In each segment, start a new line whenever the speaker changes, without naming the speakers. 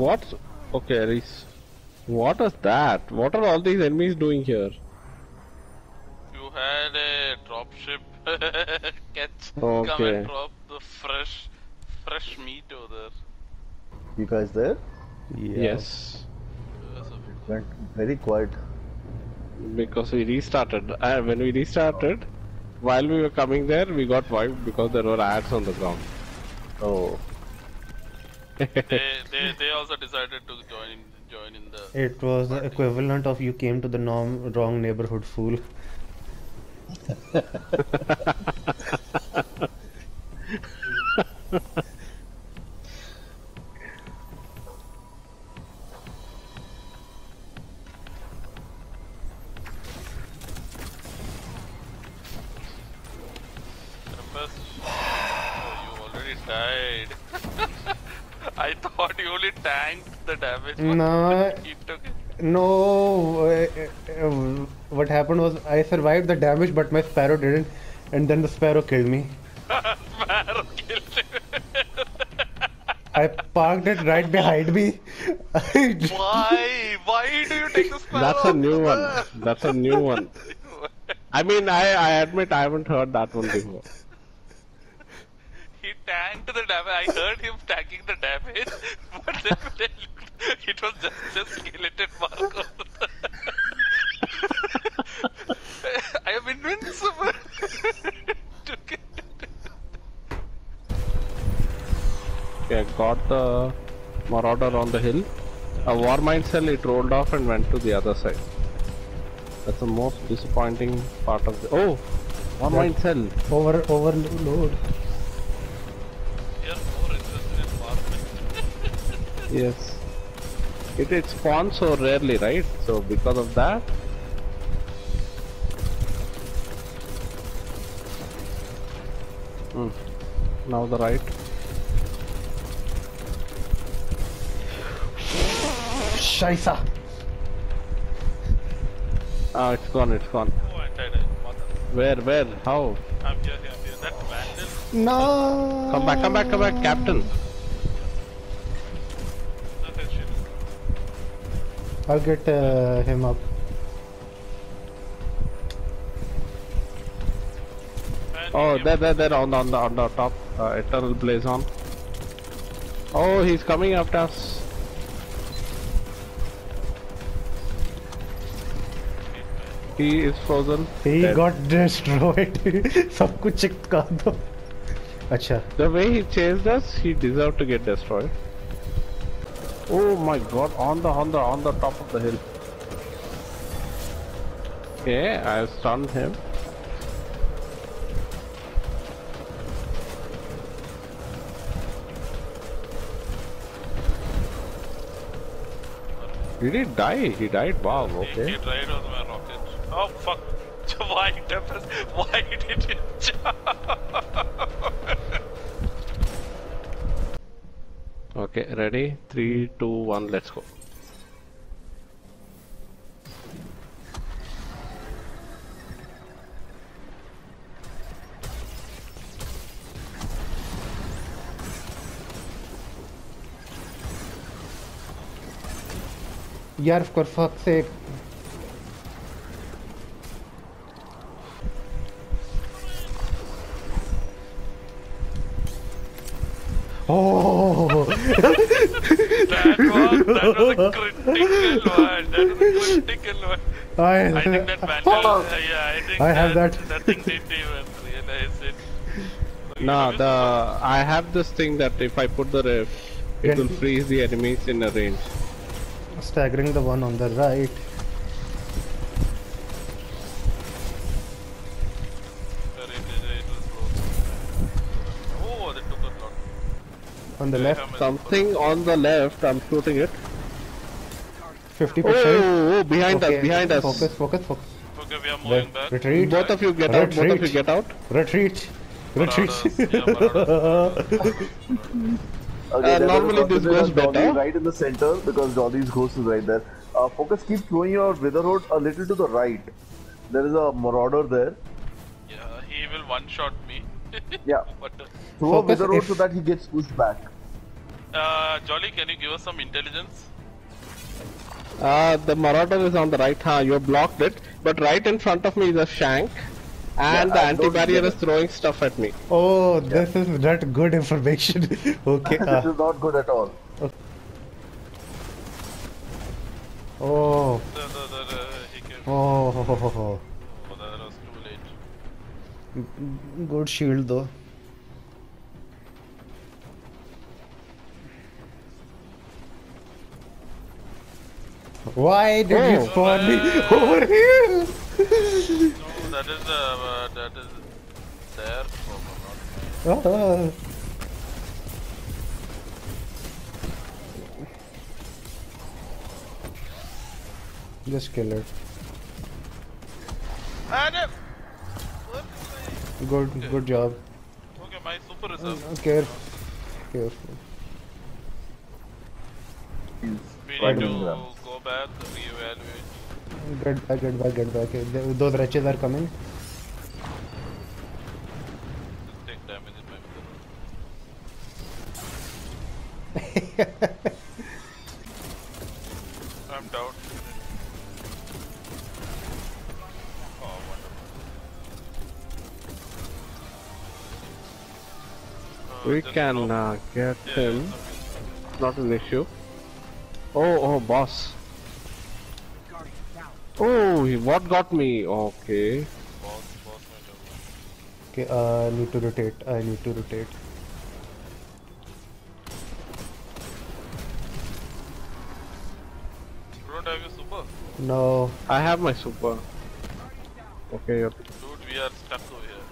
What's okay, Reese? What is that? What are all these enemies doing here?
You had a dropship catch come
Okay.
and drop the fresh fresh meat over there.
You guys there?
Yes,
Yes,
It went very quiet.
because we restarted. And when we restarted, while we were coming there, we got wiped because there were ads on the ground.
Oh.
They, they they also decided to join in, join in the
It was the equivalent of you came to the norm, wrong neighborhood fool.
Oh, you already died. I thought you only tanked the damage.
No.
Took it.
No, uh, uh, what happened was I survived the damage, but my sparrow didn't, and then the sparrow killed me.
Sparrow killed you.
I parked it right behind me.
Why? Why do you take the sparrow?
That's a new one. That's a new one. I mean, I, I admit I haven't heard that one before.
He tanked the damage. I heard him tanking the damage, but then when I looked, it was just just skeleton Marco. I am invincible. Took.
Okay, got the marauder on the hill. A Warmind cell it rolled off and went to the other side. That's the most disappointing part of the. Oh, Warmind cell.
Over overload.
Yes. It, it spawns so rarely, right? So because of that. Hmm. Now the right.
Shaisa.
Ah, it's gone. It's gone.
Oh, I died. I- Mother.
Where? Where? How?
I'm here, here, here. That vandal.
No.
Come back! Come back! Come back, Captain.
That is shit.
I'll get uh, him up.
Man,
Oh,
you-
there, there, there, on the, on the, on the top. Uh, Eternal Blaze on. Oh, he's coming after us. He is frozen.
He
Dead.
got destroyed. सब कुछ चिपका दो. अच्छा.
The way he chased us, he deserved to get destroyed. Oh my god, on the, on the, on the top of the hill. Okay, I stunned him. Did he die? He died. Wow.
He
Okay.
died on my rocket. Oh fuck! Why? Why did you jump?
Okay. Ready? Three, two, one. Let's go.
यार for fuck's sake.
That was that was a critical one. That was a critical one.
I,
I think that vandal. uh, yeah, I think
I have that.
that thing didn't even realize it. So,
No, the I have this thing that if I put the rift, it
Yes.
will freeze the enemies in a range.
staggering the one on the right. On the left,
Something on the left, I'm shooting it.
50%.
Oh, oh, behind
Okay,
us, behind us.
Focus, focus, focus.
Okay, we are moving back.
Retreat.
Both of you get out, both of you get out.
Retreat. Retreat.
Marauders, yeah, marauders.
Okay,
Uh, normally this goes
Dolly
better.
right in the center because Dolly's ghost is right there. Uh, focus, keep throwing your Witherhoard a little to the right. There is a Marauder there.
Yeah, he will one shot me.
Yeah.
But uh,
Throw a
Focus
Witherhoard
if-
so that he gets pushed back.
Uh, Jolly, can you give us some intelligence?
Uh, the Marauder is on the right. Huh, you blocked it. But right in front of me is a shank. And
Yeah,
the anti-barrier is throwing stuff at me.
Oh, this is not good information. okay.
this
Uh,
is not good at all.
oh.
The, the, the, the, he can,
Oh,
oh, that was too late.
Good shield though. Why did you
Oh.
spawn me
Uh,
over here?
No, that is uh, uh, that is their problem, not mine.
Ah. Just kill it.
Adam! What is
Good, good job.
Okay, my super reserve.
Careful. Careful.
He's
We need
fighting
to
them.
go reevaluate.
Get back, get back, get back. Th- Those wretches are coming.
Just take damage in my middle. I'm down. Oh, wonderful. Uh,
We
just
can uh, get
Yeah,
him.
okay.
Not an issue. Oh, oh, boss. Oh, what got me? Okay.
Boss, boss.
Okay, uh, I need to rotate. I need to rotate.
You don't have your super?
No.
I have my super. Okay, yep.
Dude, we are stuck over here.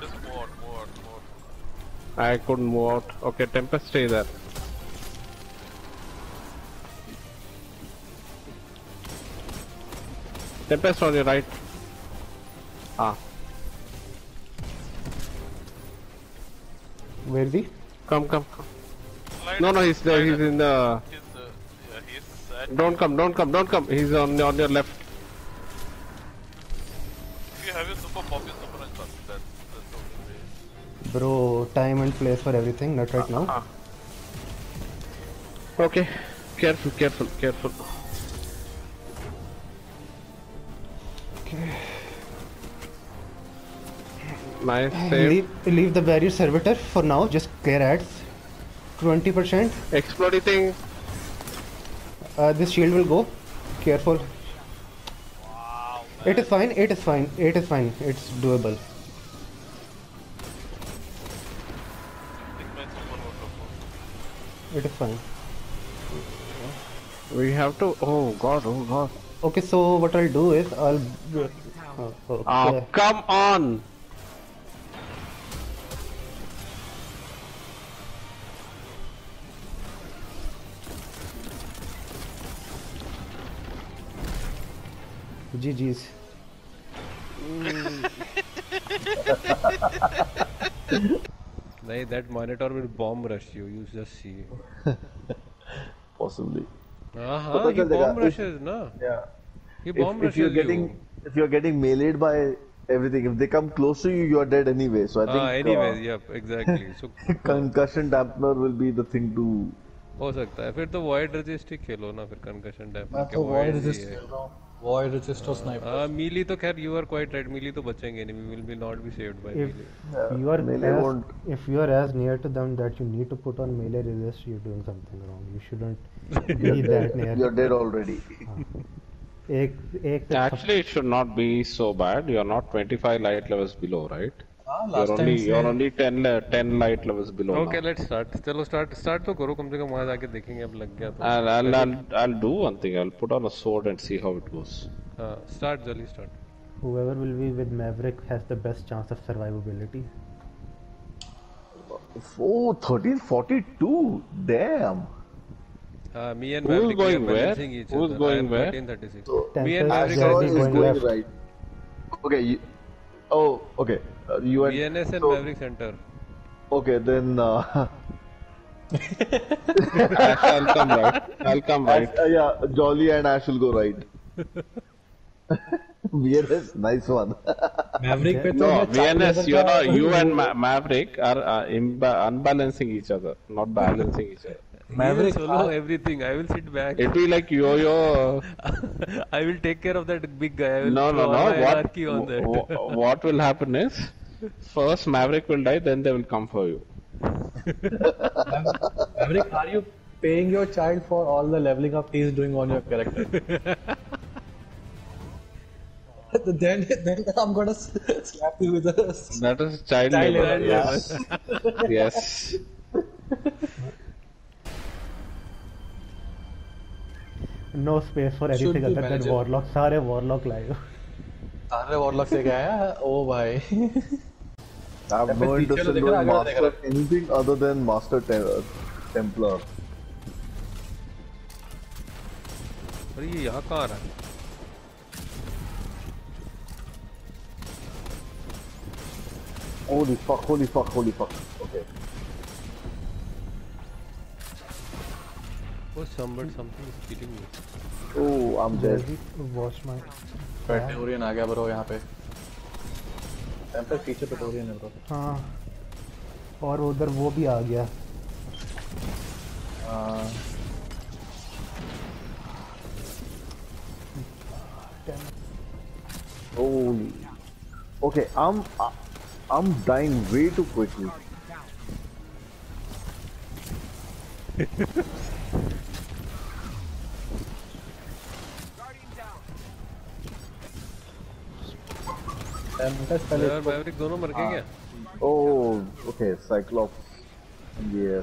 Just move out, move out, move out.
I couldn't move out. Okay, Tempest, stay there. Tempest on your right. Ah,
Where is he?
come, come, come.
Slide
No, no, he's there. He's in the.
He's, uh, yeah, he's at
Don't come, don't come, don't come. He's on on your left.
If you have your super, pop your super and come. That's, that's the.
Bro, time and place for everything, not right now.
Ah. Okay, careful, careful, careful. Nice save.
Leave, leave the barrier servitor for now, just clear ads. 20%.
Exploding thing.
Uh, this shield will go. Careful. It is fine, it is fine, it is fine, it's doable.
Take my super out of
It is fine.
We have to. Oh god, oh god.
Okay, so what I'll do is I'll. Uh, okay.
Ah, come on!
GG's.
Nahi, that monitor will bomb rush you. You just see.
Possibly.
Uh-huh,
Pata
he bomb
If-
rushes, na?
Yeah.
He
If,
bomb
if you're
rushes
getting
you.
if you're getting meleeed by everything, if they come close to you, you are dead anyway. So I think
Ah, anyway,
uh,
yep, exactly. So
concussion dampener will be the thing to.
हो सकता है फिर तो void resist ही खेलो ना फिर concussion damage
मैं तो void
void ही
resist
है
खेल रहा हूँ वॉइड रेजिस्ट और स्नाइपर
हाँ melee तो खैर you are quite right melee तो बचेंगे नहीं we will be not be saved by
If
melee
you are
melee
as,
won't-
if you are as near to them that you need to put on melee resist, you're doing something wrong. You shouldn't be that near.
You're dead already.
एक एक से
Actually, it should not be so bad. You're not 25 light levels below, right?
हाँ
You're
last
only
time
you're only 10 le- 10 light levels below.
okay
now.
let's start चलो start start तो करो कम से कम वहाँ जाके देखेंगे अब लग गया तो
I'll, I'll, I'll, I'll do one thing. I'll put on a sword and see how it goes.
हाँ start जल्दी start
whoever will be with Maverick has the best chance of survivability.
Oh, 1342. Damn.
हाँ me and
Who's
Maverick we are
going where?
balancing each
Who's
other
going
I am
where?
1336
So,
me and
Tempest
Maverick
is
are
Ashron is
going
going
left.
right. Okay. You, oh, okay. Uh, UN,
BNS and Maverick Center.
Okay, then. Uh,
Ash, I'll come right. I'll come right.
Ash, uh, yeah, Jolly and Ash will go right. VNS, nice one.
Maverick.
No, VNS, you are you and Ma- Maverick are uh, imba- unbalancing each other, not balancing each other.
Maverick
will solo
uh,
everything. I will sit back.
It will like yo yo.
I will take care of that big guy.
no, no, no. What, what will happen is first Maverick will die, then they will come for you.
Maverick, are you paying your child for all the leveling up he's doing on your character? then, then I'm gonna s- slap you with a
That is child
Child
labor.
labor,
Yes. yes.
No space for
Should
anything
be
other than
manager.
warlock. सारे warlock लाए हो.
सारे warlock से गया है ओ भाई
I have no interest in doing
है,
master anything other than master Tem- Templar.
अरे ये यहाँ कहाँ आ रहा है?
Holy fuck! Holy fuck! Holy fuck! Okay.
Oh, somebody, something is killing me.
Oh, I'm dead.
Watch my.
पेटोरियन आ गया bro यहाँ पे टेंपल पीछे पेटोरियन है ब्रो
हाँ. और उधर वो भी आ गया.
Holy. Okay, I'm I- I'm dying way too quickly.
यार मैवरिक दोनों मर गए क्या?
Oh, okay, Cyclops. Yeah.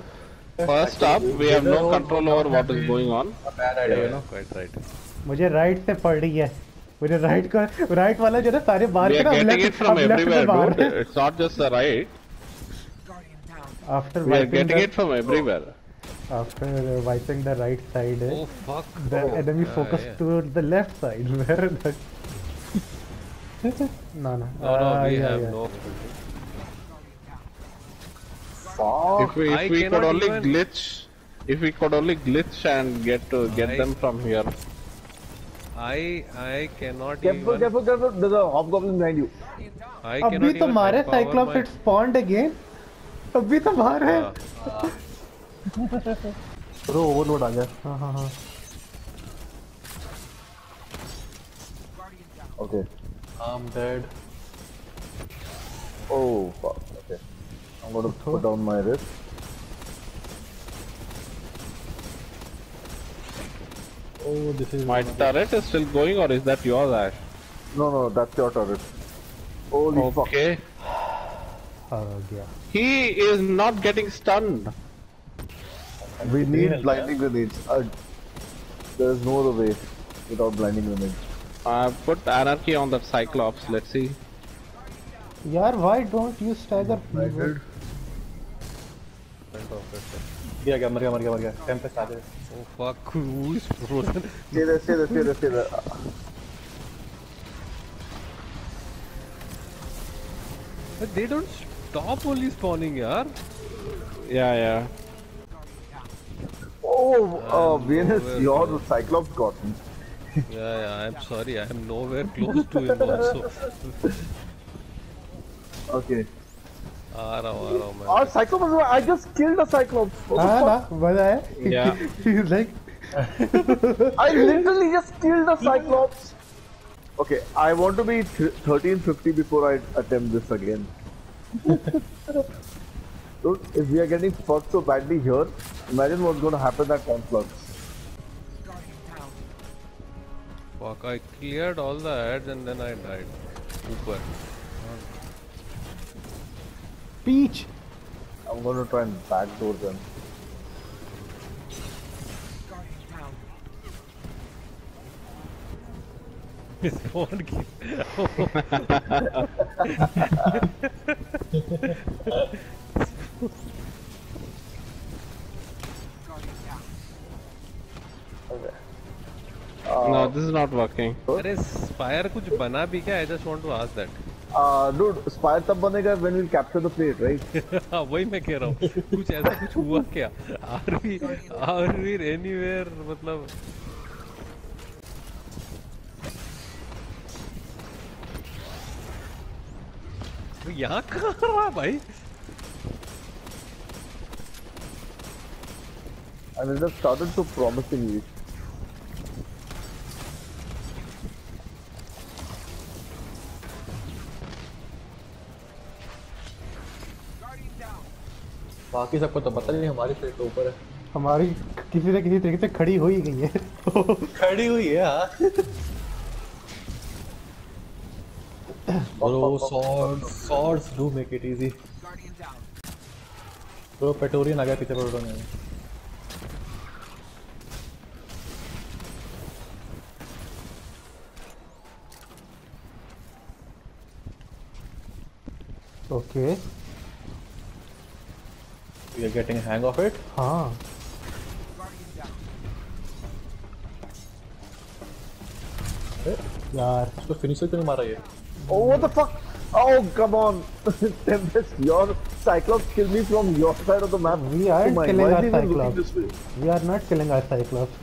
First up, we have no control over what is going on.
Bad idea you know
Quite right.
मुझे right से पड़ रही है. मुझे राइट का राइट वाला जो ना सारे बाहर
We
के
are
ना
getting
left-
it from
अब left
everywhere,
से बाहर
dude.
है.
It's not just the right.
After
We are
wiping
getting
the,
it from everywhere.
after wiping the right side,
Oh fuck.
the enemy
Yeah,
focused
yeah.
to the left side. Where the no no.
No, no,
Ah,
we
yeah,
have
yeah.
no.
Fuck.
If we,
I
if we could only
even-
glitch, if we could only glitch and get to get
I-
them from here.
I I cannot
Careful,
even.
careful, careful. careful! There's a hobgoblin behind you.
I
अभी
cannot
तो
even
मारे Cyclops
my-
it spawned again अभी तो बाहर है
हाँ.
Bro overload आ गया
हाँ हाँ हाँ
Okay.
I'm dead.
Oh, fuck. Okay. I'm gonna throw down my wrist.
Oh, this is...
My turret is still going or is that yours, Ash?
No, no, that's your turret. Holy okay. fuck.
Okay.
Oh, yeah.
He is not getting stunned.
We need blinding grenades. I, there's no other way without blinding grenades.
I put anarchy on that Cyclops. Let's see.
यार why don't you stagger
गया गया मर गया मर गया मर गया Tempest आ गया
Oh fuck. Who is frozen?
Stay there, stay there, stay there, stay there.
But they don't stop only spawning, yaar.
Yeah, yeah.
Oh, uh, Venus,
nowhere
your
close.
Cyclops got me.
Yeah, yeah. I'm sorry. I am nowhere close to him also.
Okay.
आ रहा हूँ, आ रहा हूँ मैं.
Our Cyclops, I just killed a Cyclops. What the
हाँ ना
fuck?
मजा है
Yeah.
he's like
I literally just killed a Cyclops. Okay, I want to be th 1350 before I attempt this again. Dude, if we are getting fucked so badly here, imagine what's gonna happen at Conflux.
Fuck. I cleared all the ads and then I died. Super.
peach
I'm gonna try and backdoor them.
Spawn kill.
no, this is not working.
अरे Spire कुछ बना भी क्या? I just want to ask that.
Uh, dude, Spire तब बनेगा when we capture the plate, right?
हाँ वही मैं कह रहा हूँ कुछ ऐसा कुछ हुआ क्या are we are we anywhere मतलब तो यहाँ कहाँ रहा भाई
And it has started to promisingly.
बाकी सबको तो पता नहीं हमारी साइड तो ऊपर है।
हमारी किसी न किसी तरीके से खड़ी हो ही गई है
खड़ी हुई है हाँ। Bro, swords, swords do make it easy. Bro, Praetorian आ गया पीछे पड़ो नहीं
okay
You're getting a hang of it.
हाँ यार
उसको फिनिशर क्यों नहीं मारा ये
Oh, what the fuck? Oh, come on. Tempest, your Cyclops kill me from your side of the map.
We aren't
to mine.
killing
Why
our
is he even looking
Cyclops.
this way?
we are not killing our cyclops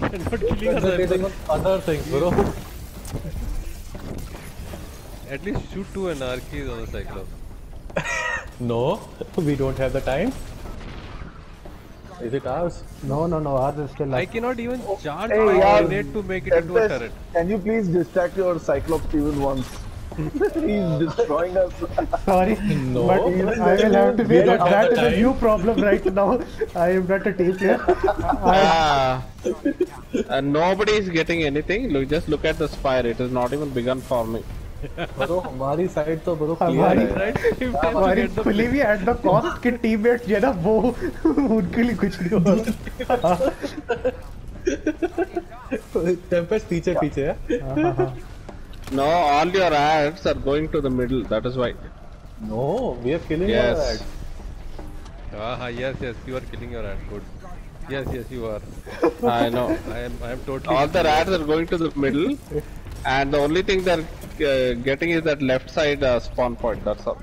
not killing
They're
us
getting on other things, bro.
at least shoot two anarchies on the cyclops
No, we don't have the time. Is it ours?
no no no ours is still
I cannot even charge
Hey,
my
yaar,
grenade to make it into a turret
can you please distract your Cyclops even once? He's destroying us.
sorry
No.
but I will have to
We
say
don't
that
have
that a new problem right now I am not a team player I,
Ah. and nobody is getting anything. Look, just look at the spire. It has not even begun forming.
Bro, हमारी side तो clear
हमारी
है.
to
हमारी खुली भी at the cost के teammates जो है ना वो उनके लिए कुछ नहीं हो रहा
Tempest पीछे पीछे है.
No, all your ads are going to the middle. That is why.
No, we are killing
Yes.
our ad.
ah ah, yes yes you are killing your ad good yes yes you are
I know.
I am I am totally
All the ads are going to the middle, and the only thing they're uh, getting is that left side uh, spawn point. That's all.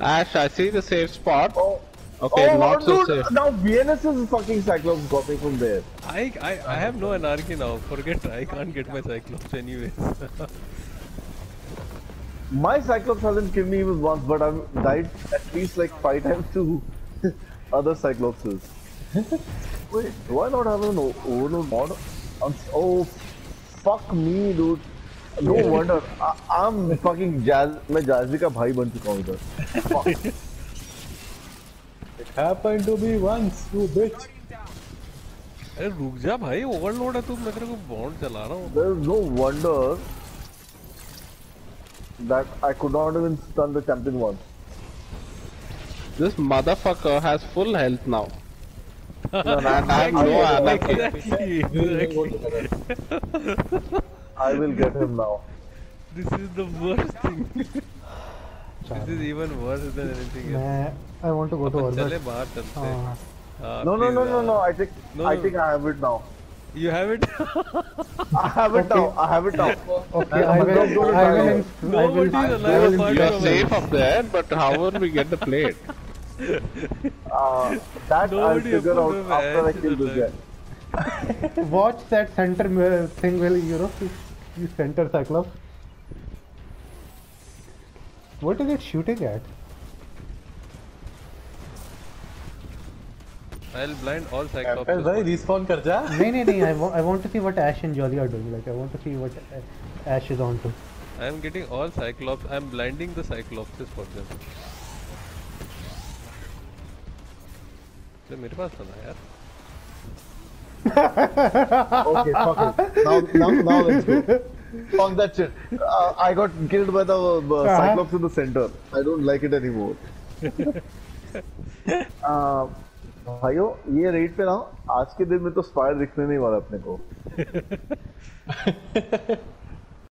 Ash, I see the safe spot.
Oh,
Okay,
oh
not so
dude,
safe.
now VNS's fucking Cyclops got me from there.
I, I I have no anarchy now forget I can't get my cyclops anyways
My Cyclops hasn't killed me even once, but I've died at least like five times to other Cyclopses. Wait, do I not have an o- overload mod? I'm, oh, fuck me, dude. No wonder. I, I'm fucking Jazz. मैं Jazzy का भाई बन चुका हूँ इधर. Fuck.
It happened to me once, you bitch.
अरे रुक जा भाई ओवरलोड है तू मैं तेरे को बॉन्ड चला रहा हूँ
There's no wonder that I could not even stun the champion once.
This motherfucker has full health now. and I have no anarchy.
exactly, exactly.
I will get him now.
this is the worst thing this is even worse than anything else
मैं I want to go to
चले
orbit
बाहर चलते हैं
हाँ
हाँ,
No, no,
please,
no, no,
uh,
no. I think
No,
I
no.
think I have it now.
you have it
I have it now. I have it now.
okay I will I will I will
Nobody is alive
I will
apart
You are
from
safe up there, but how will we get the plate?
Uh, that
Nobody I'll
figure out after I kill this guy.
Watch that center thing will, you know, you center Cyclops. What is it shooting at?
I'll blind all Cyclops.
Apple, bhai, respawn
kar ja. no. I, I want to see what Ash and Jolly are doing. Like, I want to see what uh, Ash is on to.
I am getting all Cyclops. I am blinding the Cyclopses for them. तो मेरे पास था ना यार।
Okay fuck it now now let's go on that I got killed by the Cyclops in the centre I don't like it anymore भाइयों ये rate पे ना आज के दिन में तो स्पायर दिखने नहीं वाला अपने को।